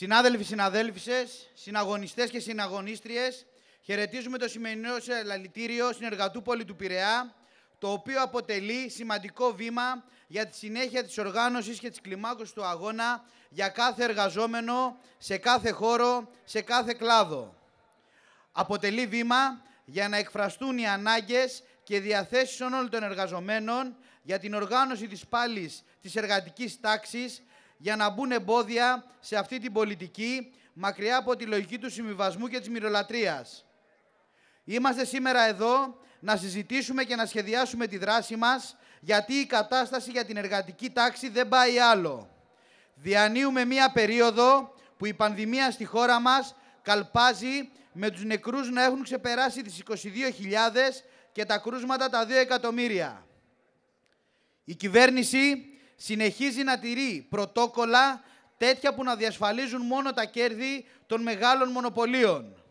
Συνάδελφοι, συναδέλφισες, συναγωνιστές και συναγωνίστριες, χαιρετίζουμε το σημερινό λαλητήριο συνεργατούπολη του Πειραιά, το οποίο αποτελεί σημαντικό βήμα για τη συνέχεια της οργάνωσης και της κλιμάκωσης του αγώνα για κάθε εργαζόμενο, σε κάθε χώρο, σε κάθε κλάδο. Αποτελεί βήμα για να εκφραστούν οι ανάγκες και διαθέσεις όλων των εργαζομένων για την οργάνωση της πάλης της εργατικής τάξης για να μπουν εμπόδια σε αυτή την πολιτική μακριά από τη λογική του συμβιβασμού και της μυρολατρείας. Είμαστε σήμερα εδώ να συζητήσουμε και να σχεδιάσουμε τη δράση μας γιατί η κατάσταση για την εργατική τάξη δεν πάει άλλο. Διανύουμε μία περίοδο που η πανδημία στη χώρα μας καλπάζει με τους νεκρούς να έχουν ξεπεράσει τις 22.000 και τα κρούσματα τα 2 εκατομμύρια. Η κυβέρνηση συνεχίζει να τηρεί πρωτόκολλα τέτοια που να διασφαλίζουν μόνο τα κέρδη των μεγάλων μονοπωλίων.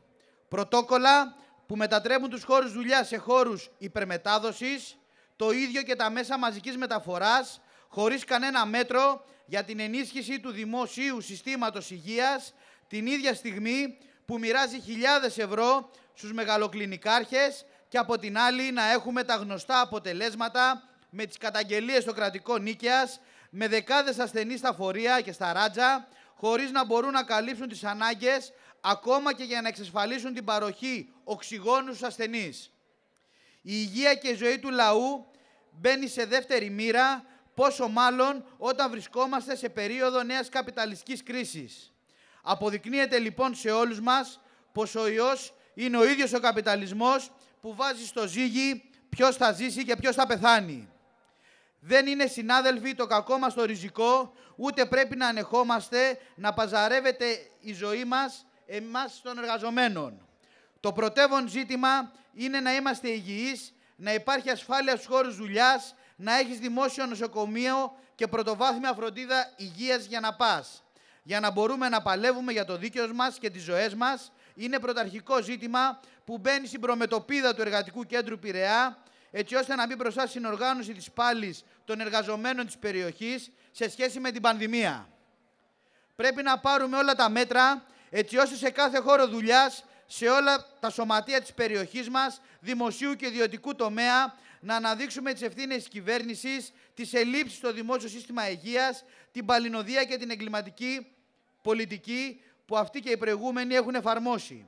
Πρωτόκολλα που μετατρέπουν τους χώρους δουλειάς σε χώρους υπερμετάδοσης, το ίδιο και τα μέσα μαζικής μεταφοράς, χωρίς κανένα μέτρο για την ενίσχυση του δημοσίου συστήματος υγείας, την ίδια στιγμή που μοιράζει χιλιάδες ευρώ στους μεγαλοκλινικάρχες και από την άλλη να έχουμε τα γνωστά αποτελέσματα με τις καταγγελίες στο κρατικό νίκαιας, με δεκάδες ασθενείς στα φορεία και στα ράτζα, χωρίς να μπορούν να καλύψουν τις ανάγκες, ακόμα και για να εξασφαλίσουν την παροχή οξυγόνου στους ασθενείς. Η υγεία και η ζωή του λαού μπαίνει σε δεύτερη μοίρα, πόσο μάλλον όταν βρισκόμαστε σε περίοδο νέας καπιταλιστικής κρίσης. Αποδεικνύεται λοιπόν σε όλους μας πως ο ιός είναι ο ίδιος ο καπιταλισμός που βάζει στο ζύγι ποιος θα ζήσει και ποιος θα πεθάνει. Δεν είναι συνάδελφοι το κακό μας το ριζικό, ούτε πρέπει να ανεχόμαστε να παζαρεύεται η ζωή μας εμάς των εργαζομένων. Το πρωτεύον ζήτημα είναι να είμαστε υγιείς, να υπάρχει ασφάλεια στους χώρους δουλειάς, να έχεις δημόσιο νοσοκομείο και πρωτοβάθμια φροντίδα υγείας για να πας. Για να μπορούμε να παλεύουμε για το δίκαιο μας και τις ζωές μας, είναι πρωταρχικό ζήτημα που μπαίνει στην προμετωπίδα του Εργατικού Κέντρου Πειραιά έτσι ώστε να μπει μπροστά στην οργάνωση της πάλης των εργαζομένων της περιοχής σε σχέση με την πανδημία. Πρέπει να πάρουμε όλα τα μέτρα έτσι ώστε σε κάθε χώρο δουλειάς, σε όλα τα σωματεία της περιοχής μας, δημοσίου και ιδιωτικού τομέα, να αναδείξουμε τις ευθύνες της κυβέρνησης, τις ελλείψεις στο δημόσιο σύστημα υγείας, την παλινοδία και την εγκληματική πολιτική που αυτοί και οι προηγούμενοι έχουν εφαρμόσει.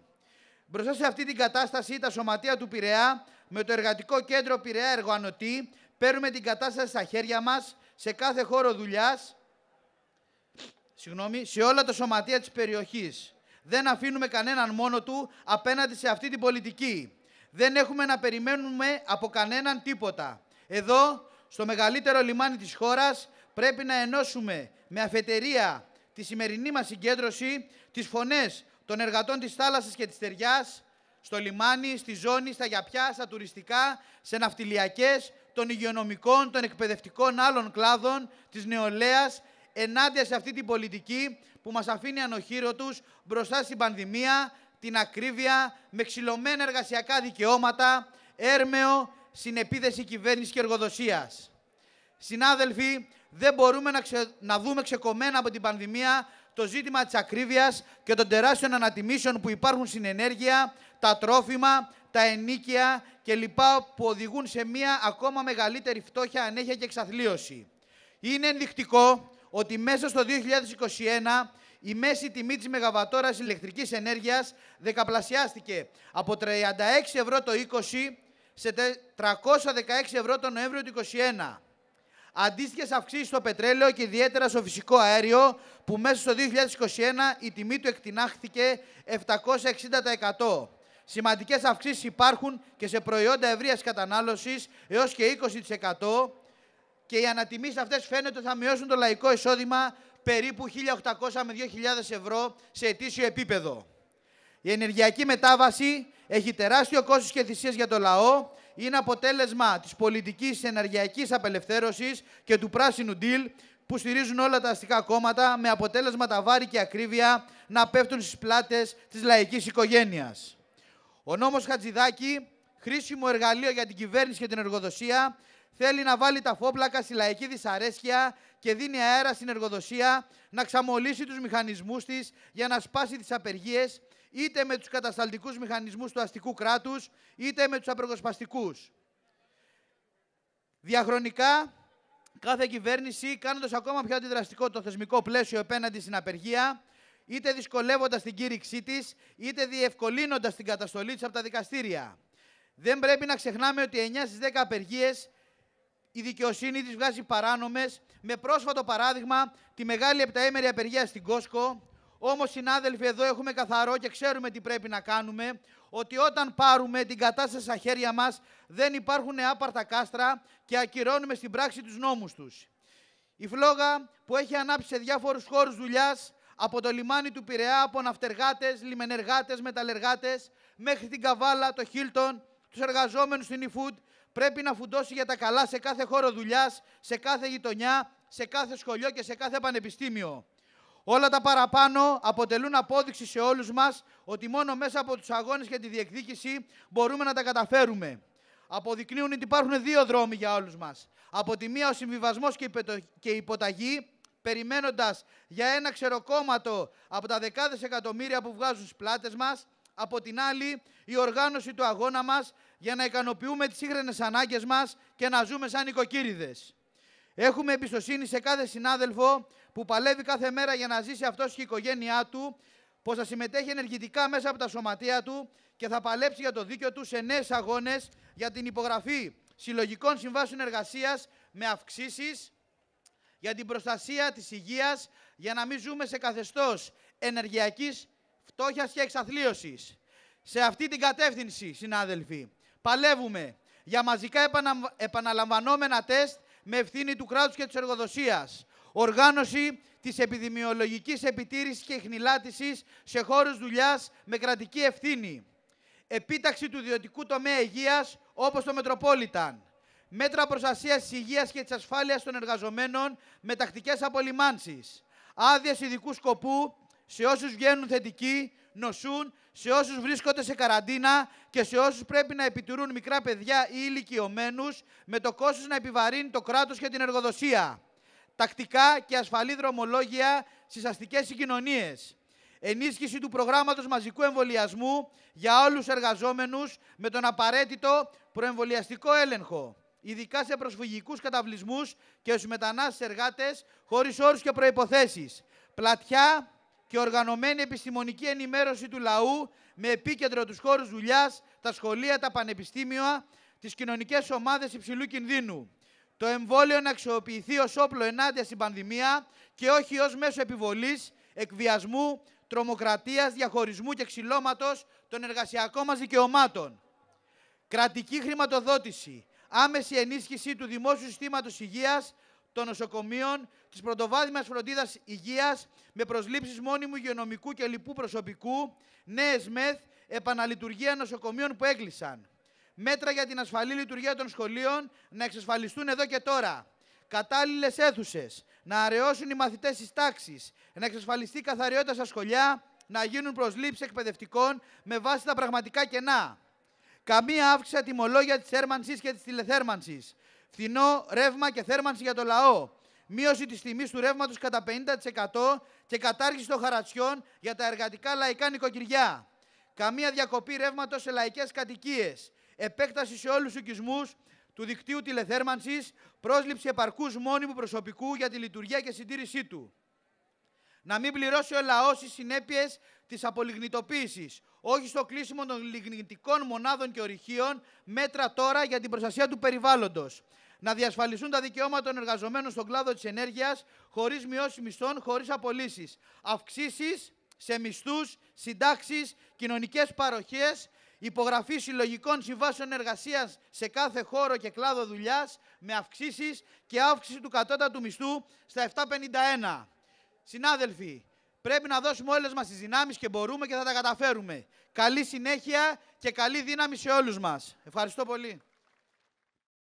Μπροστά σε αυτή την κατάσταση, τα σωματεία του Πειραιά με το Εργατικό Κέντρο Πειραιά Εργοανωτή παίρνουμε την κατάσταση στα χέρια μας σε κάθε χώρο δουλειάς, συγγνώμη, σε όλα τα σωματεία της περιοχής. Δεν αφήνουμε κανέναν μόνο του απέναντι σε αυτή την πολιτική. Δεν έχουμε να περιμένουμε από κανέναν τίποτα. Εδώ, στο μεγαλύτερο λιμάνι της χώρας, πρέπει να ενώσουμε με αφετερία τη σημερινή μας συγκέντρωση τις φωνές των εργατών της θάλασσας και της ταιριάς, στο λιμάνι, στη ζώνη, στα γιαπιά, στα τουριστικά, σε ναυτιλιακές, των υγειονομικών, των εκπαιδευτικών άλλων κλάδων, της νεολαίας, ενάντια σε αυτή την πολιτική που μας αφήνει ανοχήρωτους μπροστά στην πανδημία, την ακρίβεια, με ξυλωμένα εργασιακά δικαιώματα, έρμεο, συνεπίδεση κυβέρνησης και εργοδοσίας. Συνάδελφοι, δεν μπορούμε να, να δούμε ξεκομμένα από την πανδημία το ζήτημα της ακρίβειας και των τεράστιων ανατιμήσεων που υπάρχουν στην ενέργεια, τα τρόφιμα, τα ενίκια και λοιπά που οδηγούν σε μια ακόμα μεγαλύτερη φτώχεια, ανέχεια και εξαθλίωση. Είναι ενδεικτικό ότι μέσα στο 2021 η μέση τιμή της μεγαβατόρας ηλεκτρικής ενέργειας δεκαπλασιάστηκε από 36 ευρώ το 20 σε 316 ευρώ το Νοέμβριο του 2021. Αντίστοιχες αυξήσεις στο πετρέλαιο και ιδιαίτερα στο φυσικό αέριο, που μέσα στο 2021 η τιμή του εκτινάχθηκε 760%. Σημαντικές αυξήσεις υπάρχουν και σε προϊόντα ευρείας κατανάλωσης έως και 20% και οι ανατιμήσεις αυτές φαίνεται ότι θα μειώσουν το λαϊκό εισόδημα περίπου 1.800 με 2.000 ευρώ σε ετήσιο επίπεδο. Η ενεργειακή μετάβαση έχει τεράστιο κόστος και θυσίες για το λαό, είναι αποτέλεσμα της πολιτικής ενεργειακής απελευθέρωσης και του πράσινου deal που στηρίζουν όλα τα αστικά κόμματα με αποτέλεσμα τα βάρη και ακρίβεια να πέφτουν στις πλάτες της λαϊκής οικογένειας. Ο νόμος Χατζηδάκη, χρήσιμο εργαλείο για την κυβέρνηση και την εργοδοσία, θέλει να βάλει τα φόμπλακα στη λαϊκή δυσαρέσκεια και δίνει αέρα στην εργοδοσία να ξαμολύσει τους μηχανισμούς της για να σπάσει τις απεργίες είτε με τους κατασταλτικούς μηχανισμούς του αστικού κράτους, είτε με τους απεργοσπαστικούς. Διαχρονικά, κάθε κυβέρνηση, κάνοντας ακόμα πιο αντιδραστικό το θεσμικό πλαίσιο επέναντι στην απεργία, είτε δυσκολεύοντας την κήρυξή της, είτε διευκολύνοντας την καταστολή της από τα δικαστήρια. Δεν πρέπει να ξεχνάμε ότι 9 στις 10 απεργίες η δικαιοσύνη της βγάζει παράνομες, με πρόσφατο παράδειγμα τη μεγάλη επταέμερη απεργία στην Κόσκο, Όμως, συνάδελφοι, εδώ έχουμε καθαρό και ξέρουμε τι πρέπει να κάνουμε. Ότι όταν πάρουμε την κατάσταση στα χέρια μας, δεν υπάρχουν άπαρτα κάστρα και ακυρώνουμε στην πράξη τους νόμους τους. Η φλόγα που έχει ανάψει σε διάφορους χώρους δουλειάς, από το λιμάνι του Πειραιά, από ναυτεργάτες, λιμενεργάτες, μεταλλεργάτες, μέχρι την Καβάλα, το Χίλτον, τους εργαζόμενους στην eFood, πρέπει να φουντώσει για τα καλά σε κάθε χώρο δουλειάς, σε κάθε γειτονιά, σε κάθε σχολείο και σε κάθε πανεπιστήμιο. Όλα τα παραπάνω αποτελούν απόδειξη σε όλους μας ότι μόνο μέσα από τους αγώνες και τη διεκδίκηση μπορούμε να τα καταφέρουμε. Αποδεικνύουν ότι υπάρχουν δύο δρόμοι για όλους μας. Από τη μία ο συμβιβασμός και η υποταγή, περιμένοντας για ένα ξεροκόμματο από τα δεκάδες εκατομμύρια που βγάζουν στις πλάτες μας, από την άλλη η οργάνωση του αγώνα μας για να ικανοποιούμε τις σύγχρονες ανάγκες μας και να ζούμε σαν οικοκύριδες. Έχουμε εμπιστοσύνη σε κάθε συνάδελφο που παλεύει κάθε μέρα για να ζήσει αυτός και η οικογένειά του, πως θα συμμετέχει ενεργητικά μέσα από τα σωματεία του και θα παλέψει για το δίκαιο του σε νέες αγώνες για την υπογραφή συλλογικών συμβάσεων εργασίας με αυξήσεις, για την προστασία της υγείας, για να μην ζούμε σε καθεστώς ενεργειακής φτώχειας και εξαθλίωσης. Σε αυτή την κατεύθυνση, συνάδελφοι, παλεύουμε για μαζικά επαναλαμβανόμενα τεστ με ευθύνη του κράτους και της εργοδοσίας. Οργάνωση της επιδημιολογικής επιτήρησης και χνηλάτησης σε χώρους δουλειάς με κρατική ευθύνη. Επίταξη του ιδιωτικού τομέα υγείας όπως το Μετροπόλιταν. Μέτρα προστασίας της υγείας και της ασφάλειας των εργαζομένων με τακτικές απολυμάνσεις. Άδειες ειδικού σκοπού σε όσους βγαίνουν θετικοί, νοσούν, σε όσους βρίσκονται σε καραντίνα και σε όσους πρέπει να επιτηρούν μικρά παιδιά ή ηλικιωμένους με το κόστος να επιβαρύνει το κράτος και την εργοδοσία τακτικά και ασφαλή δρομολόγια στις αστικές συγκοινωνίες. Ενίσχυση του προγράμματος μαζικού εμβολιασμού για όλους τους εργαζόμενους με τον απαραίτητο προεμβολιαστικό έλεγχο, ειδικά σε προσφυγικούς καταβλισμούς και στους μετανάστες εργάτες χωρίς όρους και προϋποθέσεις. Πλατιά και οργανωμένη επιστημονική ενημέρωση του λαού με επίκεντρο τους χώρους δουλειάς, τα σχολεία, τα πανεπιστήμια, τις κοινωνικές ομάδες υψηλού κινδύνου το εμβόλιο να αξιοποιηθεί ως όπλο ενάντια στην πανδημία και όχι ως μέσο επιβολής, εκβιασμού, τρομοκρατίας, διαχωρισμού και ξυλώματος των εργασιακών μας δικαιωμάτων. Κρατική χρηματοδότηση, άμεση ενίσχυση του δημόσιου συστήματος υγείας, των νοσοκομείων, της πρωτοβάθμιας φροντίδας υγείας με προσλήψεις μόνιμου υγειονομικού και λοιπού προσωπικού, νέες μεθ, επαναλειτουργία νοσοκομείων που έκλεισαν μέτρα για την ασφαλή λειτουργία των σχολείων να εξασφαλιστούν εδώ και τώρα. Κατάλληλες αίθουσες, να αραιώσουν οι μαθητές τη τάξη, να εξασφαλιστεί καθαριότητα στα σχολιά, να γίνουν προσλήψεις εκπαιδευτικών με βάση τα πραγματικά κενά. Καμία αύξηση ατιμολόγια της θέρμανσης και της τηλεθέρμανσης. Φθηνό ρεύμα και θέρμανση για το λαό. Μείωση της τιμής του ρεύματος κατά 50% και κατάργηση των χαρατσιών για τα εργατικά λαϊκά νοικοκυριά. Καμία διακοπή ρεύματος σε λαϊκές κατοικίες επέκταση σε όλους τους οικισμούς του δικτύου τηλεθέρμανσης, πρόσληψη επαρκούς μόνιμου προσωπικού για τη λειτουργία και συντήρησή του. Να μην πληρώσει ο λαός τις συνέπειες της απολιγνητοποίησης, όχι στο κλείσιμο των λιγνητικών μονάδων και ορυχείων, μέτρα τώρα για την προστασία του περιβάλλοντος. Να διασφαλιστούν τα δικαιώματα των εργαζομένων στον κλάδο της ενέργειας, χωρίς μειώσεις μισθών, χωρίς απολύσεις. Αυξήσεις σε μισθούς, συντάξεις, κοινωνικές παροχές υπογραφή συλλογικών συμβάσεων εργασίας σε κάθε χώρο και κλάδο δουλειάς με αυξήσεις και αύξηση του κατώτατου μισθού στα 751. Συνάδελφοι, πρέπει να δώσουμε όλες μας τις δυνάμεις και μπορούμε και θα τα καταφέρουμε. Καλή συνέχεια και καλή δύναμη σε όλους μας. Ευχαριστώ πολύ.